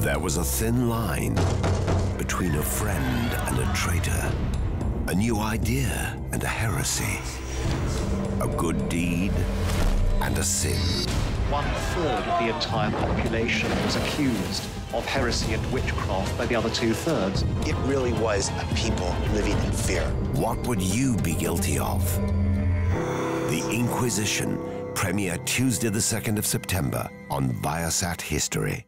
There was a thin line between a friend and a traitor, a new idea and a heresy, a good deed and a sin. One third of the entire population was accused of heresy and witchcraft by the other two thirds. It really was a people living in fear. What would you be guilty of? The Inquisition, premiere Tuesday, the 2nd of September on Viasat History.